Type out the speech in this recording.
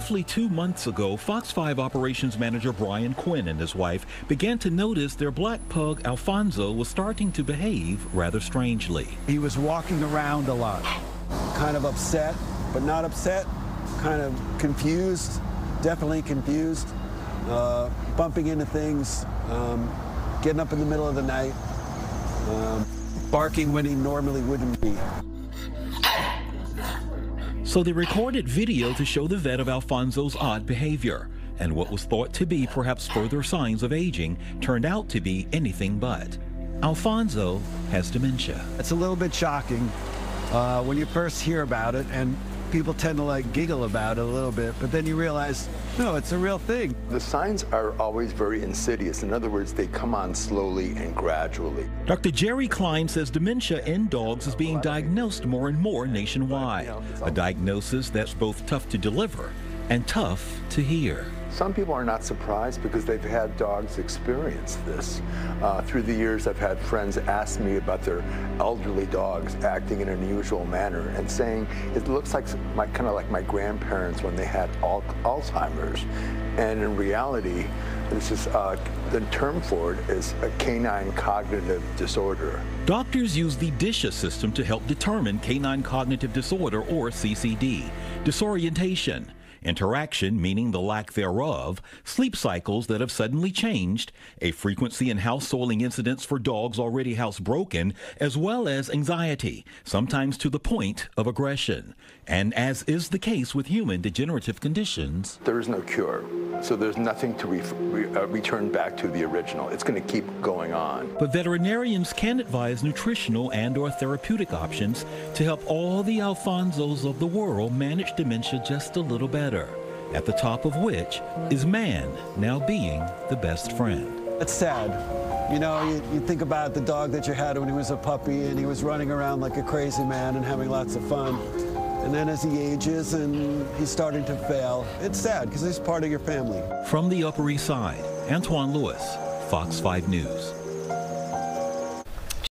Roughly two months ago, Fox 5 operations manager Brian Quinn and his wife began to notice their black pug Alfonso was starting to behave rather strangely. He was walking around a lot, kind of upset, but not upset, kind of confused, definitely confused, uh, bumping into things, um, getting up in the middle of the night, um, barking when he normally wouldn't be. So they recorded video to show the vet of Alfonso's odd behavior. And what was thought to be perhaps further signs of aging turned out to be anything but. Alfonso has dementia. It's a little bit shocking uh, when you first hear about it, and people tend to like giggle about it a little bit, but then you realize, no, it's a real thing. The signs are always very insidious. In other words, they come on slowly and gradually. Dr. Jerry Klein says dementia in dogs is being diagnosed more and more nationwide. A diagnosis that's both tough to deliver and tough to hear. Some people are not surprised because they've had dogs experience this. Uh, through the years, I've had friends ask me about their elderly dogs acting in an unusual manner and saying it looks like my kind of like my grandparents when they had al Alzheimer's. And in reality, this is uh, the term for it is a canine cognitive disorder. Doctors use the DISHA system to help determine canine cognitive disorder or CCD, disorientation interaction meaning the lack thereof, sleep cycles that have suddenly changed, a frequency in house soiling incidents for dogs already housebroken, as well as anxiety, sometimes to the point of aggression. And as is the case with human degenerative conditions, there is no cure. So there's nothing to re re uh, return back to the original. It's going to keep going on. But veterinarians can advise nutritional and or therapeutic options to help all the Alfonsos of the world manage dementia just a little better. At the top of which is man now being the best friend. It's sad. You know, you, you, think about the dog that you had when he was a puppy and he was running around like a crazy man and having lots of fun. And then as he ages and he's starting to fail, it's sad because he's part of your family. From the Upper East Side, Antoine Lewis, Fox 5 News.